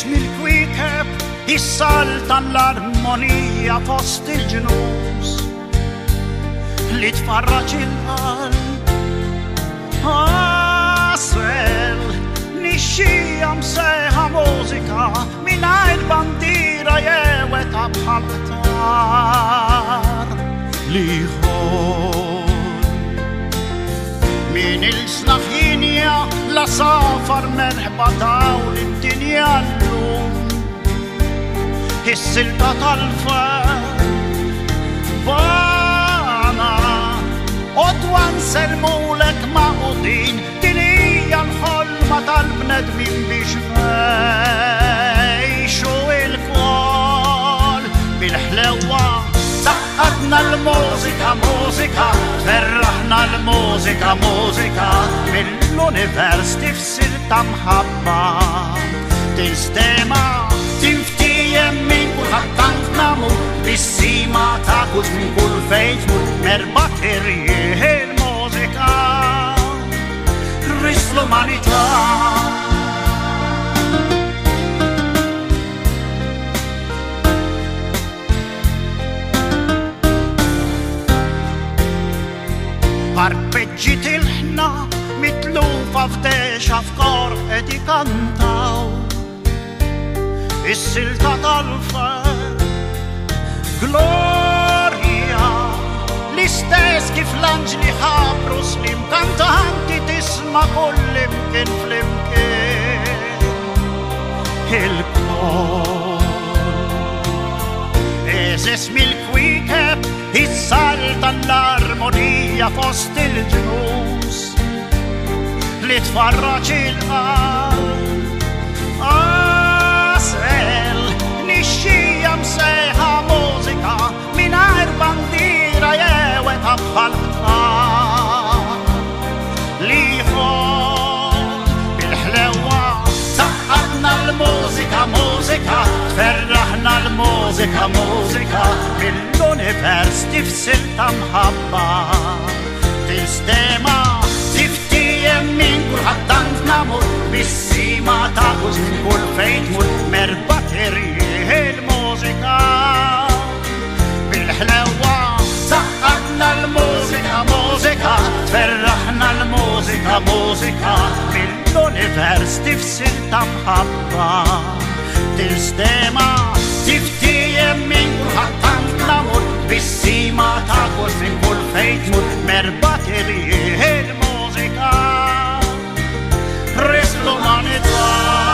Ħareġ kwiteb kwiekeb Issalta l-armonija fost il-ġnus Li tfarraċ il-qalb Asfel ah, Nixxija mseħa mużika Minajr bandira jewet abħaltar Liħor Min il snaħinja la safar merħba dawl id-dinja is-silta tal-fat Bana Odwa nsermulek ma' udin Dinija l-ħolma tal bned min biex nejxu il-kol Bil-ħlewa Saqqatna l-mużika, mużika Ferraħna l-mużika, mużika Mill-univers tifsil ta' mħabba Tinstema' namu Bissima ta' kut minn kull fejt mur Merbater jieħel mużika Ris l-umanità Arpeġġi tilħna mitlufa f'deċa f'kor edi kantaw Is-silta tal-far gloria L-istess kif l-anġli ħabru slim Kantanti tisma kullim kien Il-kol Eżes mil-kwikeb Is-salta l-armonija fost il-ġnus Li tfarraċ il-qalb mużika, mużika, mill-univers tifsil ta' mħabba. Til-stema tiftijem minn kulħadd tant namur, bis-sima ta' kull kur fejt mur, merba tirjih il-mużika. Bil-ħlewa saqqatna l-mużika, mużika, tferraħna l-mużika, mużika, mill-univers tifsil ta' mħabba. Til-stema Hermosica, resto maneggiare.